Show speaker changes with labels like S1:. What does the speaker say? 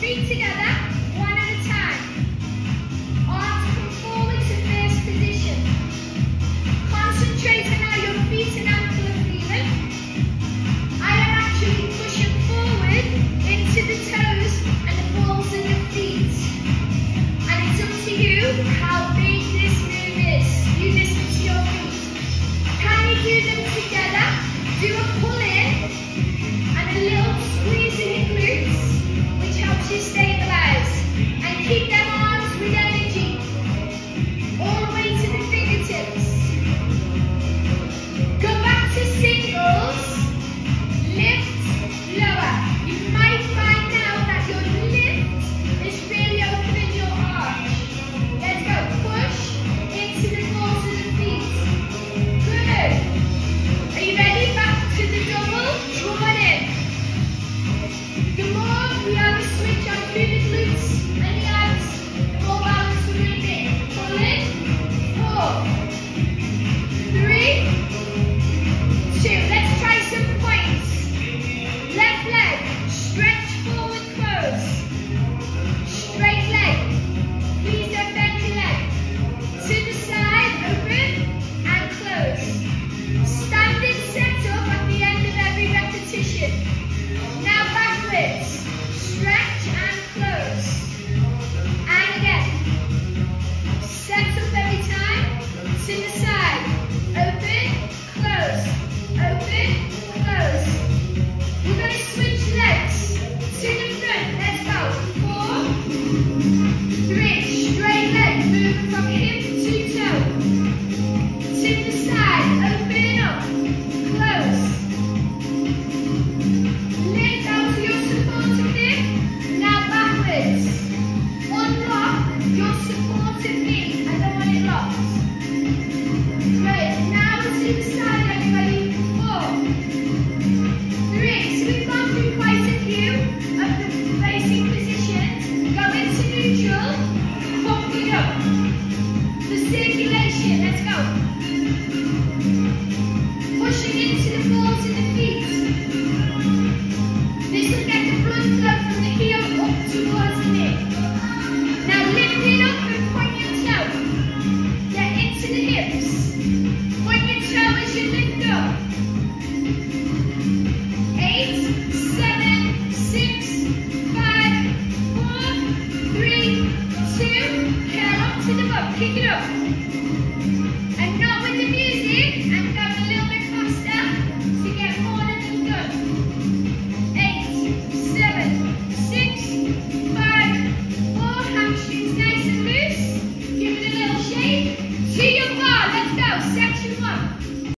S1: Feet together, one at a time. Arms come forward to first position. Concentrate on how your feet and ankle are feeling. I am actually pushing forward into the toes and the balls of the feet. And it's up to you how big this move is. You listen to your feet. Can you do them together? Do a